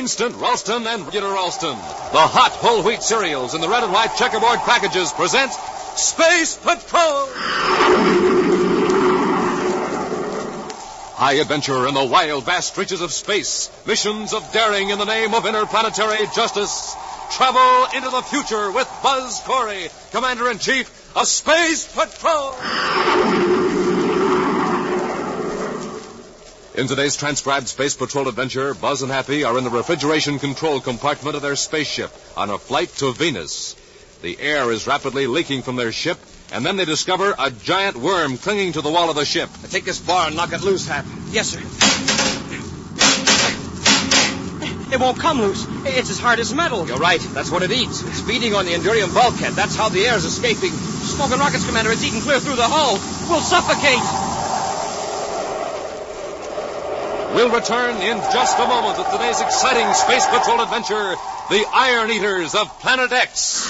Instant Ralston and regular Ralston. The hot whole wheat cereals in the red and white checkerboard packages present Space Patrol! High adventure in the wild, vast reaches of space. Missions of daring in the name of interplanetary justice. Travel into the future with Buzz Corry, Commander in Chief of Space Patrol! In today's transcribed Space Patrol adventure, Buzz and Happy are in the refrigeration control compartment of their spaceship on a flight to Venus. The air is rapidly leaking from their ship, and then they discover a giant worm clinging to the wall of the ship. Take this bar and knock it loose, Happy. Yes, sir. It won't come loose. It's as hard as metal. You're right. That's what it eats. It's feeding on the Endurium bulkhead. That's how the air is escaping. Smoking rockets, Commander. It's eating clear through the hull. We'll suffocate. We'll return in just a moment with today's exciting Space Patrol adventure, the Iron Eaters of Planet X.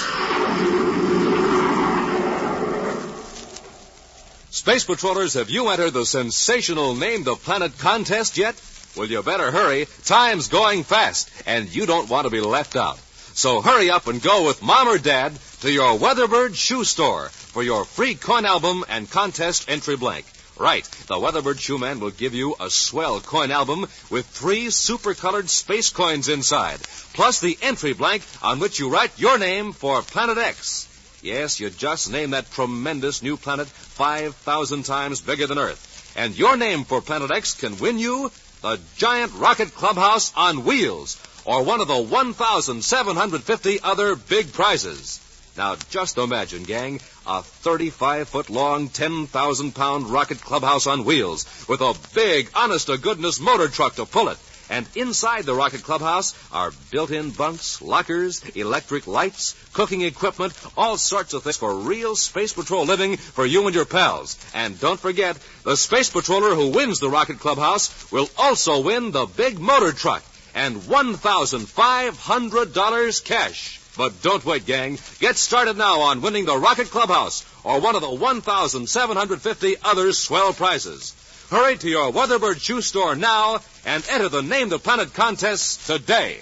Space Patrollers, have you entered the sensational Name the Planet contest yet? Well, you better hurry. Time's going fast, and you don't want to be left out. So hurry up and go with Mom or Dad to your Weatherbird shoe store for your free coin album and contest entry blank. Right, the Weatherbird Shoeman will give you a swell coin album with three super colored space coins inside, plus the entry blank on which you write your name for Planet X. Yes, you just name that tremendous new planet 5,000 times bigger than Earth. And your name for Planet X can win you the giant rocket clubhouse on wheels or one of the 1,750 other big prizes. Now, just imagine, gang, a 35 foot long, 10,000 pound rocket clubhouse on wheels with a big, honest to goodness motor truck to pull it. And inside the rocket clubhouse are built in bunks, lockers, electric lights, cooking equipment, all sorts of things for real Space Patrol living for you and your pals. And don't forget, the Space Patroller who wins the rocket clubhouse will also win the big motor truck and $1,500 cash. But don't wait, gang. Get started now on winning the Rocket Clubhouse or one of the 1,750 other swell prizes. Hurry to your Weatherbird shoe store now and enter the Name the Planet contest today.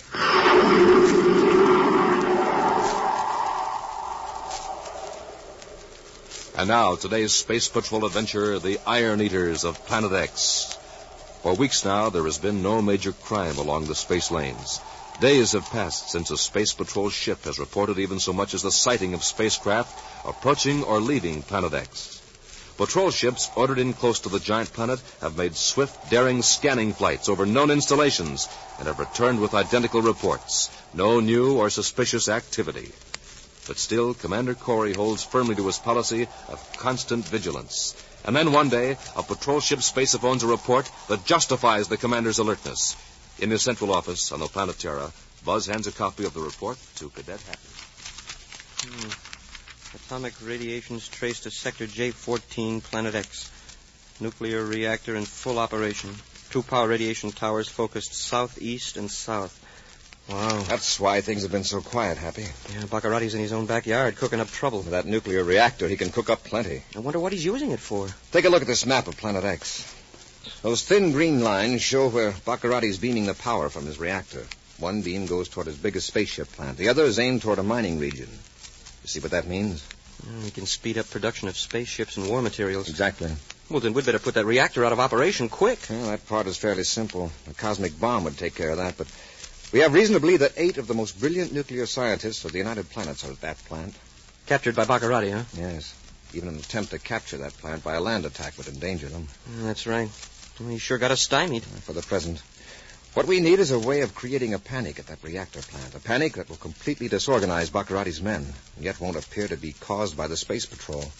And now, today's Space Patrol adventure, the Iron Eaters of Planet X. For weeks now, there has been no major crime along the space lanes. Days have passed since a Space Patrol ship has reported even so much as the sighting of spacecraft approaching or leaving Planet X. Patrol ships ordered in close to the giant planet have made swift, daring scanning flights over known installations and have returned with identical reports. No new or suspicious activity. But still, Commander Corry holds firmly to his policy of constant vigilance. And then one day, a patrol ship spacephones a report that justifies the commander's alertness. In his central office on the planet Terra, Buzz hands a copy of the report to Cadet Happy. Hmm. Atomic radiations traced to Sector J14, Planet X. Nuclear reactor in full operation. Two power radiation towers focused southeast and south. Wow. That's why things have been so quiet, Happy. Yeah, Bacarratti's in his own backyard cooking up trouble. With that nuclear reactor, he can cook up plenty. I wonder what he's using it for. Take a look at this map of Planet X. Those thin green lines show where Bacarratti's beaming the power from his reactor. One beam goes toward his biggest spaceship plant. The other is aimed toward a mining region. You see what that means? Mm, he can speed up production of spaceships and war materials. Exactly. Well, then we'd better put that reactor out of operation quick. Well, that part is fairly simple. A cosmic bomb would take care of that, but we have reason to believe that eight of the most brilliant nuclear scientists of the United Planets are at that plant. Captured by Bacarratti, huh? Yes. Even an attempt to capture that plant by a land attack would endanger them. Mm, that's right. Well, he sure got us stymied. For the present. What we need is a way of creating a panic at that reactor plant. A panic that will completely disorganize Bacarratti's men, and yet won't appear to be caused by the Space Patrol.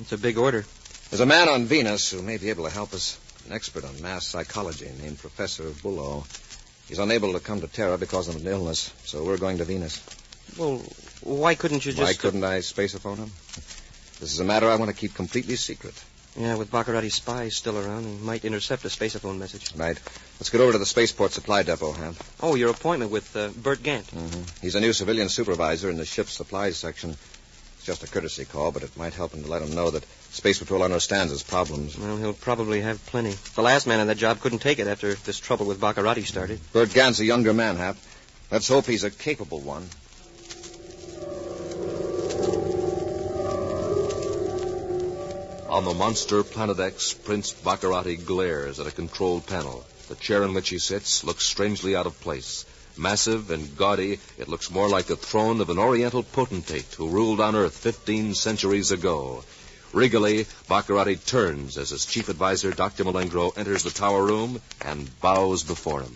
It's a big order. There's a man on Venus who may be able to help us, an expert on mass psychology named Professor Bullough. He's unable to come to Terra because of an illness, so we're going to Venus. Well, why couldn't you just... Why couldn't I spaceophone him? This is a matter I want to keep completely secret. Yeah, with Bacarratti's spies still around, he might intercept a spaceophone message. Right. Let's get over to the spaceport supply depot, Hamp. Oh, your appointment with uh, Bert Gant. Mm-hmm. He's a new civilian supervisor in the ship's supplies section. It's just a courtesy call, but it might help him to let him know that Space Patrol understands his problems. Well, he'll probably have plenty. The last man on that job couldn't take it after this trouble with Bacarratti started. Bert Gant's a younger man, Hap. Let's hope he's a capable one. On the monster Planet X, Prince Bacarratti glares at a control panel. The chair in which he sits looks strangely out of place. Massive and gaudy, it looks more like the throne of an oriental potentate who ruled on Earth 15 centuries ago. Regally, Bacarratti turns as his chief advisor, Dr. Malengro, enters the tower room and bows before him.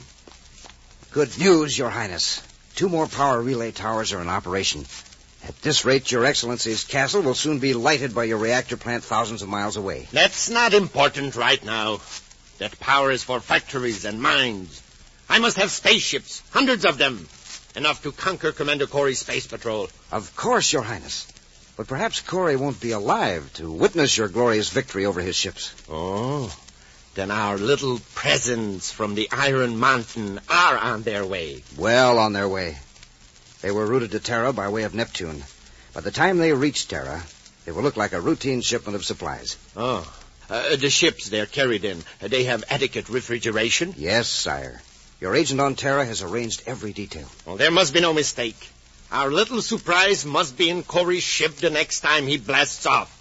Good news, Your Highness. Two more power relay towers are in operation. At this rate, Your Excellency's castle will soon be lighted by your reactor plant thousands of miles away. That's not important right now. That power is for factories and mines. I must have spaceships, hundreds of them. Enough to conquer Commander Corry's space patrol. Of course, Your Highness. But perhaps Corry won't be alive to witness your glorious victory over his ships. Oh. Then our little presents from the Iron Mountain are on their way. Well on their way. They were routed to Terra by way of Neptune. By the time they reach Terra, they will look like a routine shipment of supplies. Oh. Uh, the ships they're carried in, they have adequate refrigeration? Yes, sire. Your agent on Terra has arranged every detail. Well, there must be no mistake. Our little surprise must be in Corry's ship the next time he blasts off.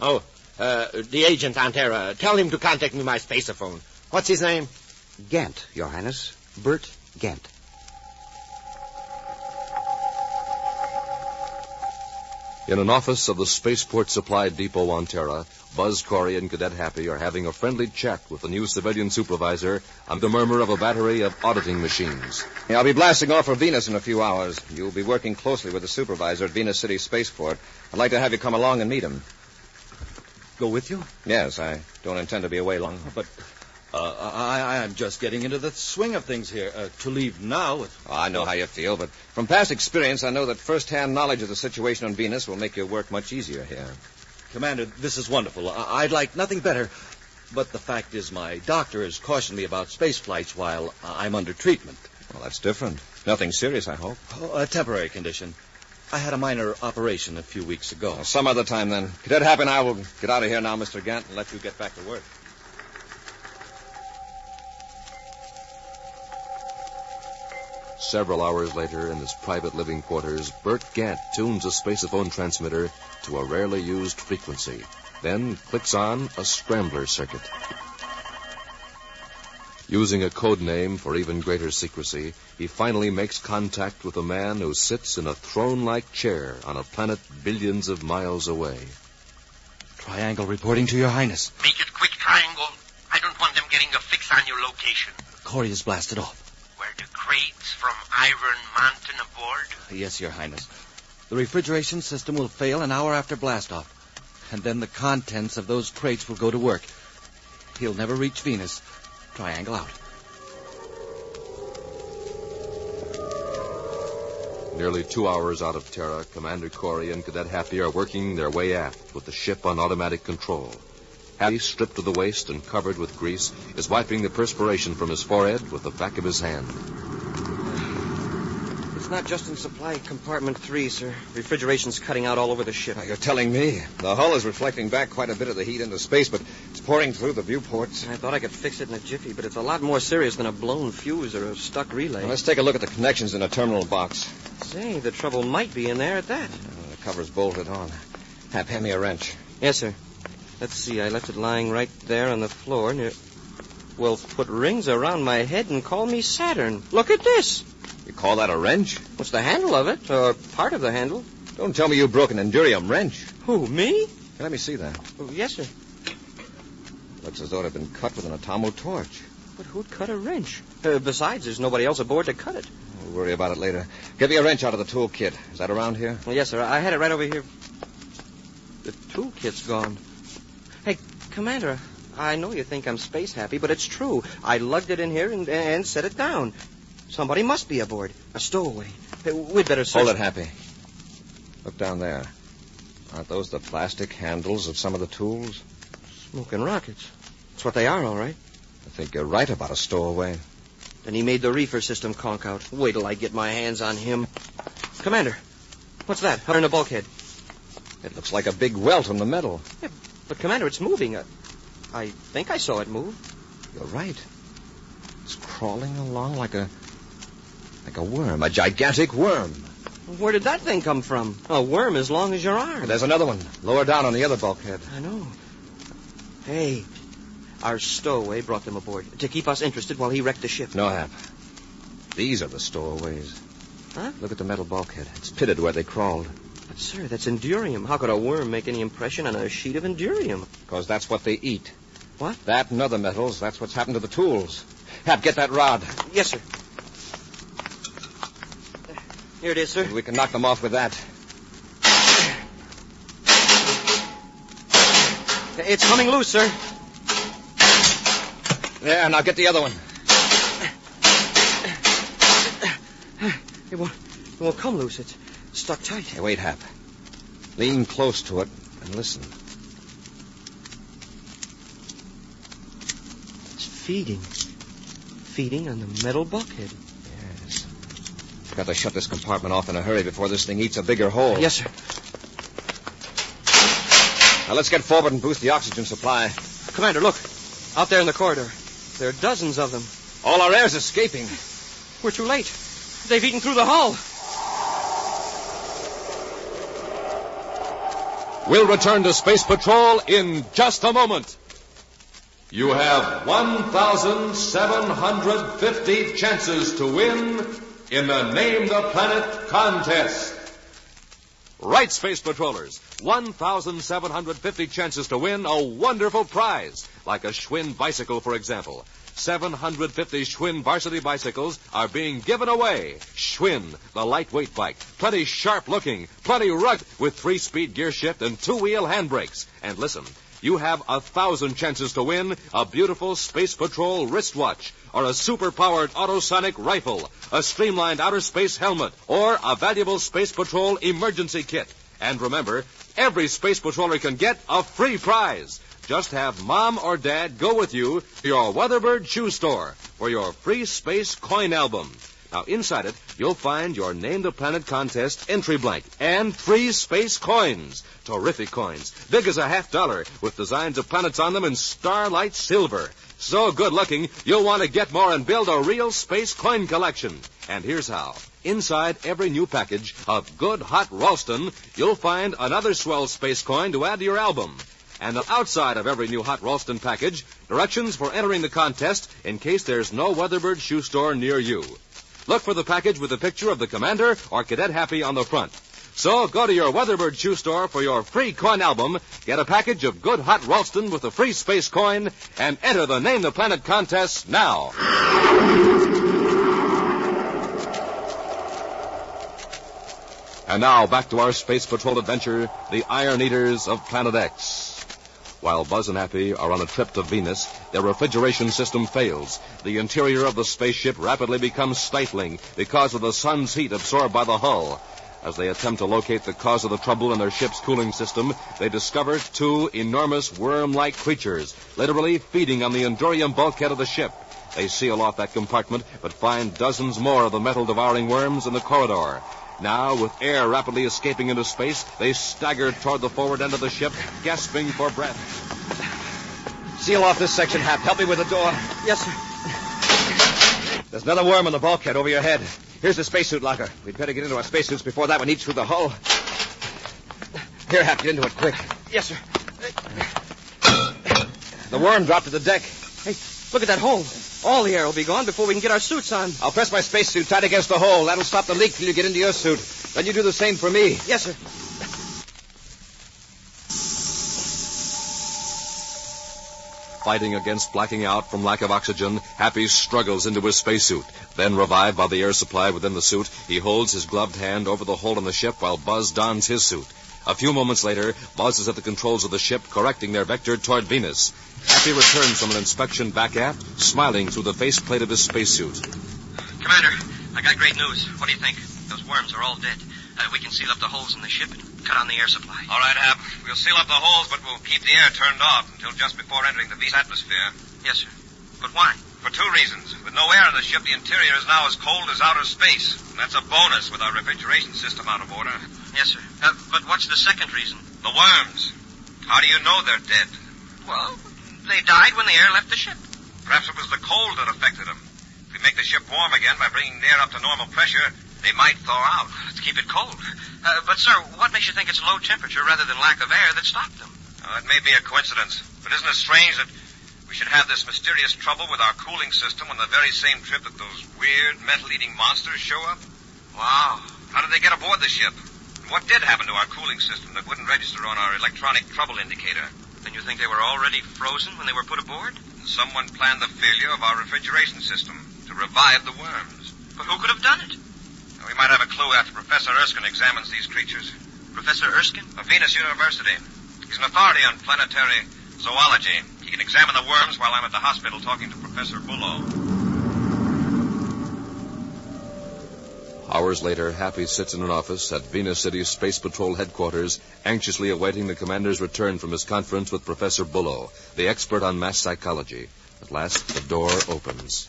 Oh, uh, the agent on Terra, tell him to contact me by spaceophone. What's his name? Gant, Your Highness. Bert Gant. In an office of the Spaceport Supply Depot on Terra, Buzz Corry and Cadet Happy are having a friendly chat with the new civilian supervisor on the murmur of a battery of auditing machines. Yeah, I'll be blasting off for Venus in a few hours. You'll be working closely with the supervisor at Venus City Spaceport. I'd like to have you come along and meet him. Go with you? Yes, I don't intend to be away long. But uh, I, I'm just getting into the swing of things here. Uh, to leave now. It... Oh, I know how you feel, but from past experience, I know that first-hand knowledge of the situation on Venus will make your work much easier here. Commander, this is wonderful. I- I'd like nothing better. But the fact is, my doctor has cautioned me about space flights while I'm under treatment. Well, that's different. Nothing serious, I hope. Oh, a temporary condition. I had a minor operation a few weeks ago. Well, some other time then. Cadet Happy and I will get out of here now, Mr. Gant, and let you get back to work. Several hours later, in his private living quarters, Bert Gant tunes a spaceophone transmitter to a rarely used frequency, then clicks on a scrambler circuit. Using a code name for even greater secrecy, he finally makes contact with a man who sits in a throne-like chair on a planet billions of miles away. Triangle reporting to Your Highness. Make it quick, Triangle. I don't want them getting a fix on your location. Corry is blasted off. Were the crates from Iron Mountain aboard? Yes, Your Highness. The refrigeration system will fail an hour after blastoff. And then the contents of those crates will go to work. He'll never reach Venus. Triangle out. Nearly two hours out of Terra, Commander Corry and Cadet Happy are working their way aft with the ship on automatic control. Happy, stripped to the waist and covered with grease, is wiping the perspiration from his forehead with the back of his hand. It's not just in supply compartment three, sir. Refrigeration's cutting out all over the ship. Now, you're telling me. The hull is reflecting back quite a bit of the heat into space, but it's pouring through the viewports. I thought I could fix it in a jiffy, but it's a lot more serious than a blown fuse or a stuck relay. Now, let's take a look at the connections in the terminal box. Say, the trouble might be in there at that. Uh, the cover's bolted on. Hap, hand me a wrench. Yes, sir. Let's see. I left it lying right there on the floor near. Well, put rings around my head and call me Saturn. Look at this. You call that a wrench? What's the handle of it? Or part of the handle? Don't tell me you broke an Endurium wrench. Who, me? Let me see that. Oh, yes, sir. Looks as though it had been cut with an atomo torch. But who'd cut a wrench? Uh, besides, there's nobody else aboard to cut it. We'll worry about it later. Get me a wrench out of the tool kit. Is that around here? Well, yes, sir. I had it right over here. The toolkit's gone. Hey, Commander, I know you think I'm space happy, but it's true. I lugged it in here and, and set it down. Somebody must be aboard. A stowaway. We'd better search. Hold it, Happy. Look down there. Aren't those the plastic handles of some of the tools? Smoking rockets. That's what they are, all right. I think you're right about a stowaway. Then he made the reefer system conk out. Wait till I get my hands on him. Commander, what's that? Up in the bulkhead. It looks like a big welt on the metal. But, Commander, it's moving. I, I think I saw it move. You're right. It's crawling along like a like a worm, a gigantic worm. Where did that thing come from? A worm as long as your arm. There's another one, lower down on the other bulkhead. I know. Hey, our stowaway brought them aboard to keep us interested while he wrecked the ship. No, Hap. These are the stowaways. Huh? Look at the metal bulkhead. It's pitted where they crawled. But, sir, that's endurium. How could a worm make any impression on a sheet of endurium? Because that's what they eat. What? That and other metals, that's what's happened to the tools. Hap, get that rod. Yes, sir. Here it is, sir. We can knock them off with that. It's coming loose, sir. There, now get the other one. It won't, it won't come loose. It's stuck tight. Hey, wait, Hap. Lean close to it and listen. It's feeding. Feeding on the metal bulkhead. Yes. Got to shut this compartment off in a hurry before this thing eats a bigger hole. Yes, sir. Now let's get forward and boost the oxygen supply. Commander, look. Out there in the corridor. There are dozens of them. All our air's escaping. We're too late. They've eaten through the hull. We'll return to Space Patrol in just a moment. You have 1,750 chances to win in the Name the Planet contest. Right, Space Patrollers. 1,750 chances to win a wonderful prize, like a Schwinn bicycle, for example. 750 Schwinn varsity bicycles are being given away. Schwinn, the lightweight bike. Plenty sharp looking, plenty rugged, with three speed gear shift and two wheel handbrakes. And listen, you have a thousand chances to win a beautiful Space Patrol wristwatch, or a super powered autosonic rifle, a streamlined outer space helmet, or a valuable Space Patrol emergency kit. And remember, every Space Patroller can get a free prize. Just have mom or dad go with you to your Weatherbird shoe store for your free space coin album. Now, inside it, you'll find your Name the Planet contest entry blank and free space coins. Terrific coins, big as a half dollar, with designs of planets on them in starlight silver. So good looking, you'll want to get more and build a real space coin collection. And here's how. Inside every new package of good hot Ralston, you'll find another swell space coin to add to your album. And outside of every new Hot Ralston package, directions for entering the contest in case there's no Weatherbird shoe store near you. Look for the package with a picture of the Commander or Cadet Happy on the front. So go to your Weatherbird shoe store for your free coin album, get a package of good hot Ralston with a free space coin, and enter the Name the Planet contest now. And now back to our Space Patrol adventure, the Iron Eaters of Planet X. While Buzz and Happy are on a trip to Venus, their refrigeration system fails. The interior of the spaceship rapidly becomes stifling because of the sun's heat absorbed by the hull. As they attempt to locate the cause of the trouble in their ship's cooling system, they discover two enormous worm-like creatures, literally feeding on the endurium bulkhead of the ship. They seal off that compartment, but find dozens more of the metal-devouring worms in the corridor. Now, with air rapidly escaping into space, they staggered toward the forward end of the ship, gasping for breath. Seal off this section, Hap. Help me with the door. Yes, sir. There's another worm on the bulkhead over your head. Here's the spacesuit locker. We'd better get into our spacesuits before that one eats through the hull. Here, Hap, get into it quick. Yes, sir. The worm dropped to the deck. Hey, look at that hole. All the air will be gone before we can get our suits on. I'll press my spacesuit tight against the hole. That'll stop the leak till you get into your suit. Then you do the same for me. Yes, sir. Fighting against blacking out from lack of oxygen, Happy struggles into his spacesuit. Then, revived by the air supply within the suit, he holds his gloved hand over the hole in the ship while Buzz dons his suit. A few moments later, Buzz is at the controls of the ship, correcting their vector toward Venus. Happy returns from an inspection back aft, smiling through the faceplate of his spacesuit. Commander, I got great news. What do you think? Those worms are all dead. Uh, we can seal up the holes in the ship and cut on the air supply. All right, Hap. We'll seal up the holes, but we'll keep the air turned off until just before entering the Venus atmosphere. Yes, sir. But why? For two reasons. With no air in the ship, the interior is now as cold as outer space. And that's a bonus with our refrigeration system out of order. Yes, sir. Uh, but what's the second reason? The worms. How do you know they're dead? Well, they died when the air left the ship. Perhaps it was the cold that affected them. If we make the ship warm again by bringing the air up to normal pressure, they might thaw out. Let's keep it cold. Uh, but, sir, what makes you think it's low temperature rather than lack of air that stopped them? Now, that may be a coincidence, but isn't it strange that we should have this mysterious trouble with our cooling system on the very same trip that those weird metal-eating monsters show up? Wow. How did they get aboard the ship? And what did happen to our cooling system that wouldn't register on our electronic trouble indicator? Then you think they were already frozen when they were put aboard? Someone planned the failure of our refrigeration system to revive the worms. But who could have done it? We might have a clue after Professor Erskine examines these creatures. Professor Erskine? Of Venus University. He's an authority on planetary zoology. He can examine the worms while I'm at the hospital talking to Professor Bullough. Hours later, Happy sits in an office at Venus City Space Patrol headquarters, anxiously awaiting the commander's return from his conference with Professor Bullough, the expert on mass psychology. At last, the door opens.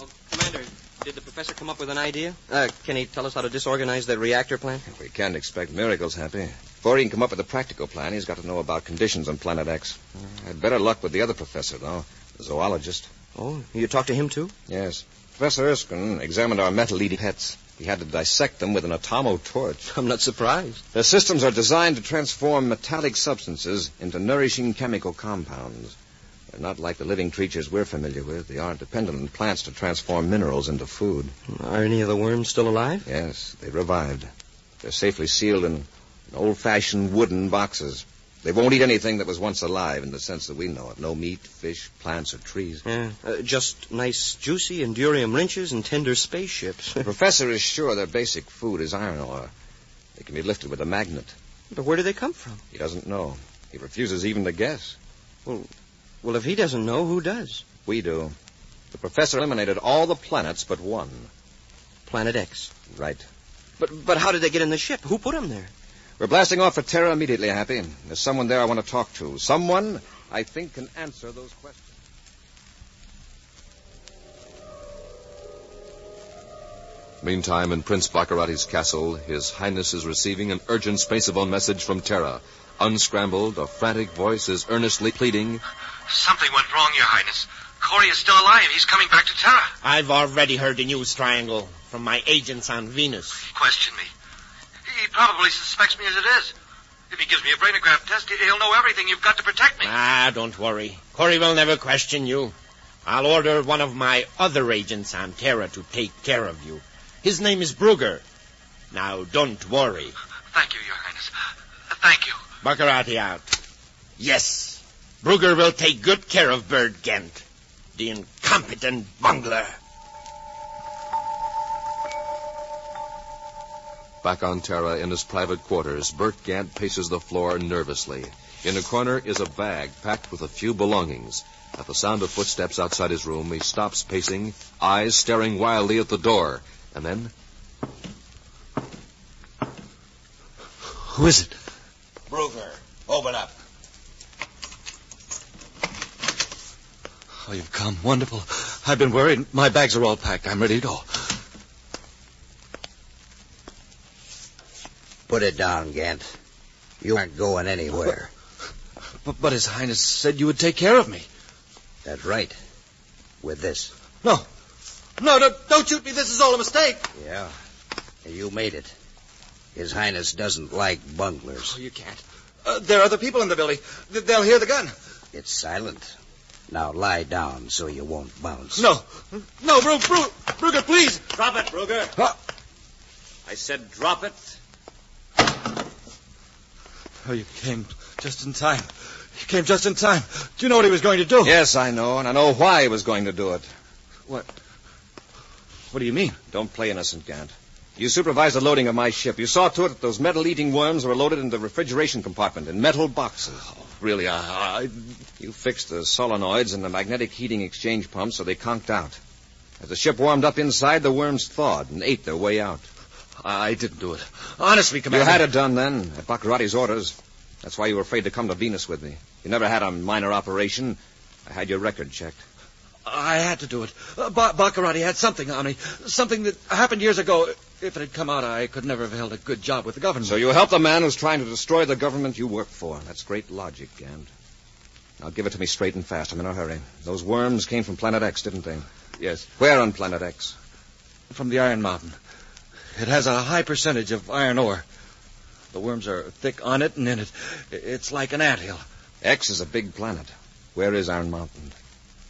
Oh, Commander, did the professor come up with an idea? Uh, can he tell us how to disorganize the reactor plant? We can't expect miracles, Happy. Before he can come up with a practical plan, he's got to know about conditions on Planet X. Had better luck with the other professor, though, the zoologist. Oh, you talked to him too? Yes. Professor Erskine examined our metal-eating pets. He had to dissect them with an atomo torch. I'm not surprised. Their systems are designed to transform metallic substances into nourishing chemical compounds. They're not like the living creatures we're familiar with. They aren't dependent on plants to transform minerals into food. Are any of the worms still alive? Yes, they revived. They're safely sealed in old-fashioned wooden boxes. They won't eat anything that was once alive in the sense that we know it. No meat, fish, plants, or trees. Yeah, uh, just nice, juicy endurium wrenches and tender spaceships. the professor is sure their basic food is iron ore. They can be lifted with a magnet. but where do they come from? He doesn't know. He refuses even to guess. Well, well, if he doesn't know, who does? We do. The professor eliminated all the planets but one. Planet X. Right. But but how did they get in the ship? Who put them there? We're blasting off for Terra immediately, Happy. There's someone there I want to talk to. Someone I think can answer those questions. Meantime, in Prince Bacarratti's castle, His Highness is receiving an urgent spaceophone message from Terra. Unscrambled, a frantic voice is earnestly pleading. Something went wrong, Your Highness. Corry is still alive. He's coming back to Terra. I've already heard the news triangle from my agents on Venus. Question me. He probably suspects me as it is. If he gives me a brainograph test, he'll know everything. You've got to protect me. Ah, don't worry. Corry will never question you. I'll order one of my other agents on Terra to take care of you. His name is Brugger. Now, don't worry. Thank you, Your Highness. Thank you. Bacarratti out. Yes, Brugger will take good care of Bert Gant, the incompetent bungler. Back on Terra in his private quarters, Bert Gant paces the floor nervously. In a corner is a bag packed with a few belongings. At the sound of footsteps outside his room, he stops pacing, eyes staring wildly at the door. And then, Who is it? Brugger, open up. Oh, you've come. Wonderful. I've been worried. My bags are all packed. I'm ready to go. Put it down, Gant. You aren't going anywhere. But, but His Highness said you would take care of me. That's right. With this. No. No, don't, don't shoot me. This is all a mistake. Yeah. You made it. His Highness doesn't like bunglers. Oh, you can't. Uh, there are other people in the building. They'll hear the gun. It's silent. Now lie down so you won't bounce. No. No, Bru, Bru, Brugger, please. Drop it, Brugger. Huh? I said drop it. Oh, you came just in time. You came just in time. Do you know what he was going to do? Yes, I know, and I know why he was going to do it. What? What do you mean? Don't play innocent, Gant. You supervised the loading of my ship. You saw to it that those metal-eating worms were loaded in the refrigeration compartment in metal boxes. Oh, really, I, I, You fixed the solenoids and the magnetic heating exchange pumps so they conked out. As the ship warmed up inside, the worms thawed and ate their way out. I didn't do it. Honestly, Commander. You had it done then, at Bacarratti's orders. That's why you were afraid to come to Venus with me. You never had a minor operation. I had your record checked. I had to do it. Uh, ba- Bacarratti had something on me. Something that happened years ago. If it had come out, I could never have held a good job with the government. So you help the man who's trying to destroy the government you work for. That's great logic, Gant. Now give it to me straight and fast. I'm in a hurry. Those worms came from Planet X, didn't they? Yes. Where on Planet X? From the Iron Mountain. It has a high percentage of iron ore. The worms are thick on it and in it. It's like an anthill. X is a big planet. Where is Iron Mountain?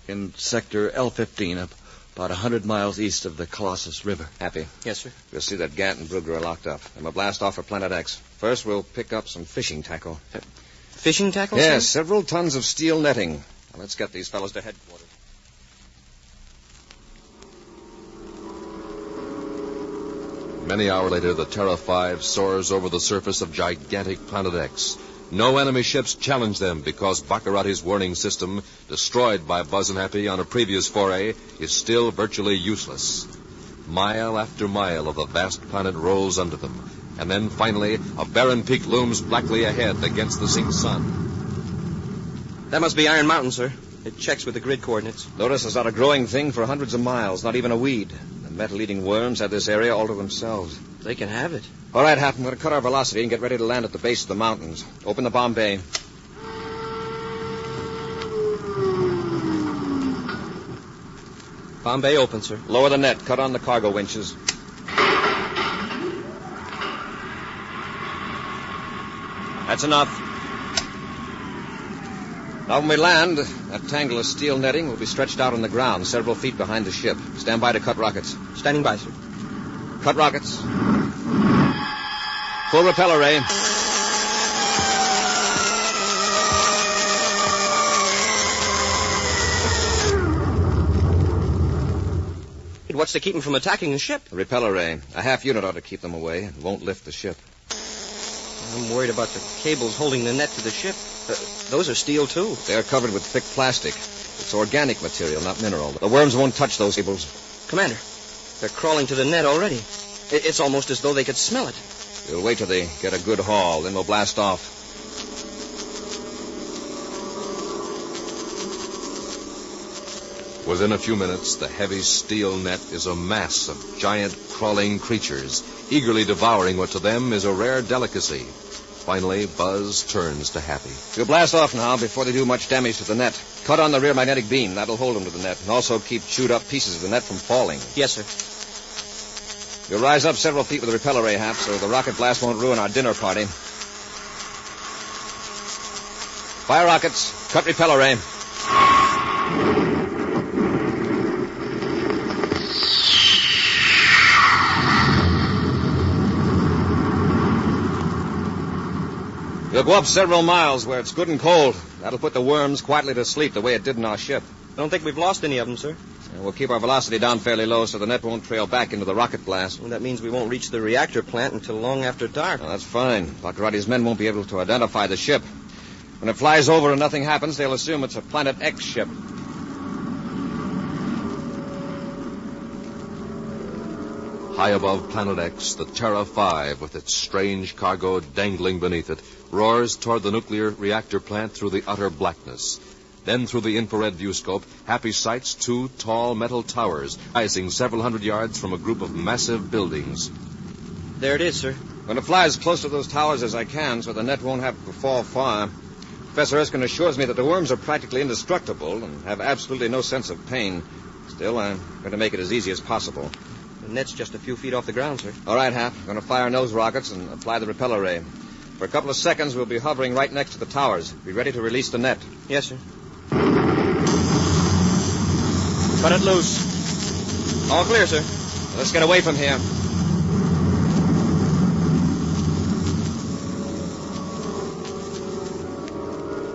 In sector L15, up about a hundred miles east of the Colossus River. Happy. Yes, sir. We'll see that Gant and Brugger are locked up. And we'll blast off for Planet X. First, we'll pick up some fishing tackle. Fishing tackle, Yes, sir? several tons of steel netting. Now, let's get these fellows to headquarters. Many hours later, the Terra 5 soars over the surface of gigantic Planet X. No enemy ships challenge them because Bacarratti's warning system, destroyed by Buzz and Happy on a previous foray, is still virtually useless. Mile after mile of the vast planet rolls under them. And then finally, a barren peak looms blackly ahead against the zinc sun. That must be Iron Mountain, sir. It checks with the grid coordinates. Notice it's not a growing thing for hundreds of miles, not even a weed. The metal-eating worms have this area all to themselves. They can have it. All right, Hap, I'm going to cut our velocity and get ready to land at the base of the mountains. Open the bomb bay. Bomb bay open, sir. Lower the net. Cut on the cargo winches. That's enough. Now, when we land, that tangle of steel netting will be stretched out on the ground several feet behind the ship. Stand by to cut rockets. Standing by, sir. Cut rockets. Full repeller ray. What's to keep them from attacking the ship? The repeller ray. A half unit ought to keep them away. It won't lift the ship. I'm worried about the cables holding the net to the ship. Uh, those are steel, too. They're covered with thick plastic. It's organic material, not mineral. The worms won't touch those cables. Commander, they're crawling to the net already. I- It's almost as though they could smell it. We'll wait till they get a good haul, then we'll blast off. Within a few minutes, the heavy steel net is a mass of giant crawling creatures, eagerly devouring what to them is a rare delicacy. Finally, Buzz turns to Happy. We'll blast off now before they do much damage to the net. Cut on the rear magnetic beam. That'll hold them to the net. And also keep chewed up pieces of the net from falling. Yes, sir. We'll rise up several feet with the repeller ray, Hap, so the rocket blast won't ruin our dinner party. Fire rockets. Cut repeller ray. We'll go up several miles where it's good and cold. That'll put the worms quietly to sleep the way it did in our ship. I don't think we've lost any of them, sir. And we'll keep our velocity down fairly low so the net won't trail back into the rocket blast. And that means we won't reach the reactor plant until long after dark. Now, that's fine. Bacarratti's men won't be able to identify the ship. When it flies over and nothing happens, they'll assume it's a Planet X ship. High above Planet X, the Terra 5, with its strange cargo dangling beneath it, roars toward the nuclear reactor plant through the utter blackness. Then through the infrared viewscope, Happy sights two tall metal towers rising several hundred yards from a group of massive buildings. There it is, sir. I'm Going to fly as close to those towers as I can so the net won't have to fall far. Professor Erskine assures me that the worms are practically indestructible and have absolutely no sense of pain. Still, I'm going to make it as easy as possible. The net's just a few feet off the ground, sir. All right, Hap. I'm going to fire nose rockets and apply the repeller ray. For a couple of seconds, we'll be hovering right next to the towers. Be ready to release the net. Yes, sir. Cut it loose. All clear, sir. Let's get away from here.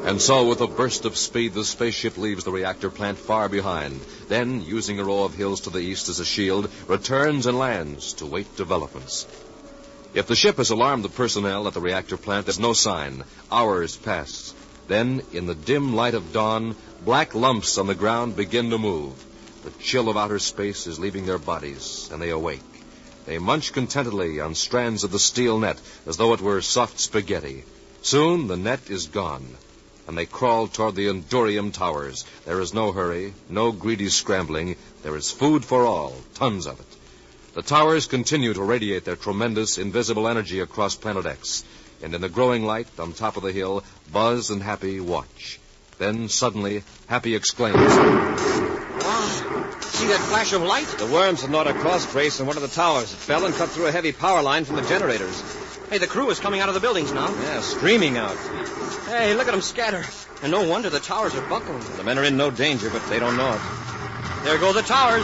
And so, with a burst of speed, the spaceship leaves the reactor plant far behind. Then, using a row of hills to the east as a shield, returns and lands to wait developments. If the ship has alarmed the personnel at the reactor plant, there's no sign. Hours pass. Then, in the dim light of dawn, black lumps on the ground begin to move. The chill of outer space is leaving their bodies, and they awake. They munch contentedly on strands of the steel net as though it were soft spaghetti. Soon the net is gone, and they crawl toward the Endurium towers. There is no hurry, no greedy scrambling. There is food for all, tons of it. The towers continue to radiate their tremendous invisible energy across Planet X. And in the growing light on top of the hill, Buzz and Happy watch. Then suddenly, Happy exclaims, Ah, See that flash of light? The worms had gnawed a cross trace in one of the towers. It fell and cut through a heavy power line from the generators. Hey, the crew is coming out of the buildings now. Yeah, streaming out. Hey, look at them scatter. And no wonder the towers are buckling. The men are in no danger, but they don't know it. There go the towers.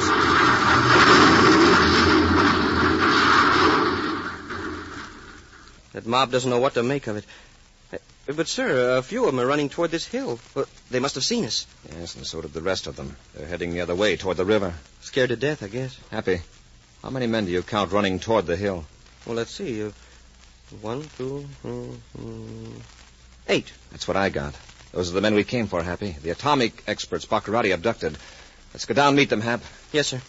That mob doesn't know what to make of it. Uh, But, sir, a few of them are running toward this hill. Well, they must have seen us. Yes, and so did the rest of them. They're heading the other way, toward the river. Scared to death, I guess. Happy. How many men do you count running toward the hill? Well, let's see. Uh, one, two, mm, mm, eight. That's what I got. Those are the men we came for, Happy. The atomic experts Bacarratti abducted. Let's go down and meet them, Hap. Yes, sir.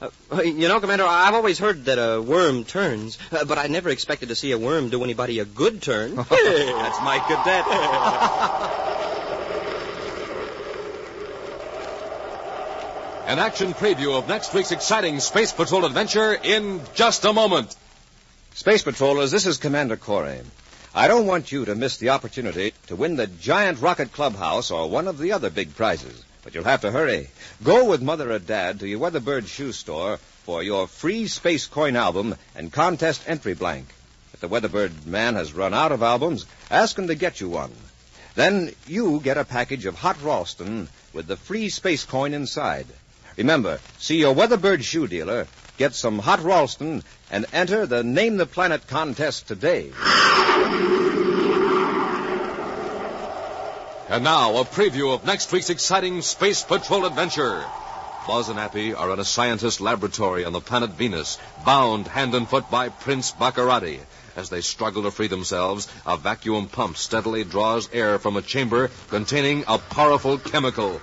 Uh, you know, Commander, I've always heard that a worm turns, uh, but I never expected to see a worm do anybody a good turn. That's my cadet. An action preview of next week's exciting Space Patrol adventure in just a moment. Space Patrollers, this is Commander Corry. I don't want you to miss the opportunity to win the giant rocket clubhouse or one of the other big prizes. But you'll have to hurry. Go with Mother or Dad to your Weatherbird shoe store for your free Space Coin album and contest entry blank. If the Weatherbird man has run out of albums, ask him to get you one. Then you get a package of hot Ralston with the free Space Coin inside. Remember, see your Weatherbird shoe dealer, get some hot Ralston, and enter the Name the Planet contest today. And now, a preview of next week's exciting Space Patrol adventure. Buzz and Happy are in a scientist laboratory on the planet Venus, bound hand and foot by Prince Bacarratti. As they struggle to free themselves, a vacuum pump steadily draws air from a chamber containing a powerful chemical.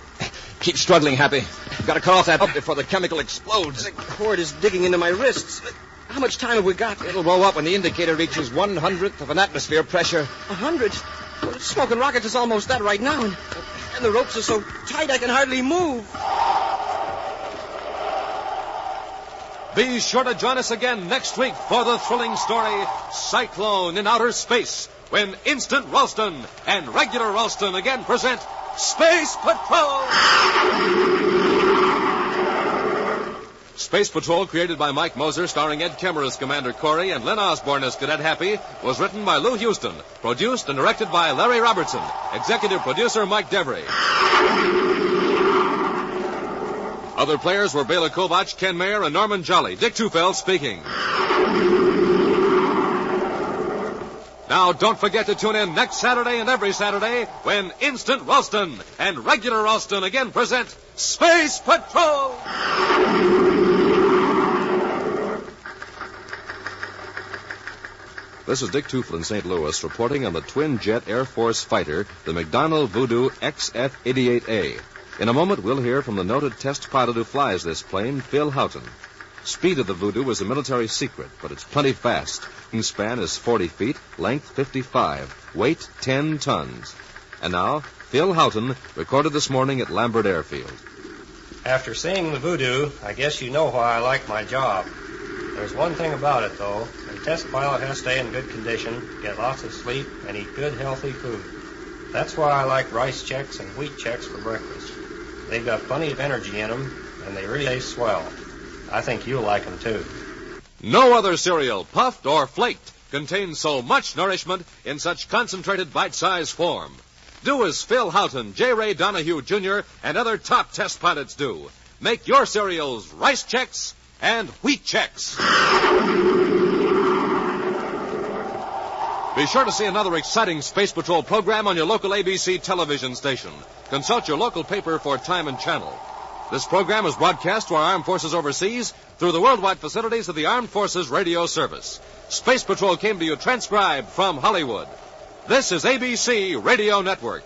Keep struggling, Happy. You've got to cut off that pump before the chemical explodes. The cord is digging into my wrists. How much time have we got? It'll blow up when the indicator reaches one hundredth of an atmosphere pressure. A hundred? Well, smoking rockets is almost that right now, and, and the ropes are so tight I can hardly move. Be sure to join us again next week for the thrilling story Cyclone in Outer Space when Instant Ralston and Regular Ralston again present Space Patrol! Space Patrol, created by Mike Moser, starring Ed Kemmer as Commander Corry and Lyn Osborn as Cadet Happy, was written by Lou Houston, produced and directed by Larry Robertson, executive producer Mike Devery. Other players were Bela Kovacs, Ken Mayer, and Norman Jolly. Dick Tufeld speaking. Now, don't forget to tune in next Saturday and every Saturday when Instant Ralston and Regular Ralston again present Space Patrol! This is Dick Tufeld in St. Louis reporting on the twin jet Air Force fighter, the McDonnell Voodoo XF 88A. In a moment, we'll hear from the noted test pilot who flies this plane, Phil Houghton. Speed of the Voodoo is a military secret, but it's plenty fast. Span is 40 feet, length 55, weight 10 tons. And now, Phil Houghton, recorded this morning at Lambert Airfield. After seeing the voodoo, I guess you know why I like my job. There's one thing about it, though. A test pilot has to stay in good condition, get lots of sleep, and eat good, healthy food. That's why I like Rice Chex and Wheat Chex for breakfast. They've got plenty of energy in them, and they really taste swell. I think you'll like them, too. No other cereal, puffed or flaked, contains so much nourishment in such concentrated bite-sized form. Do as Phil Houghton, J. Ray Donahue Jr., and other top test pilots do. Make your cereals Rice Chex and Wheat Chex. Be sure to see another exciting Space Patrol program on your local ABC television station. Consult your local paper for time and channel. This program is broadcast to our armed forces overseas through the worldwide facilities of the Armed Forces Radio Service. Space Patrol came to you transcribed from Hollywood. This is ABC Radio Network.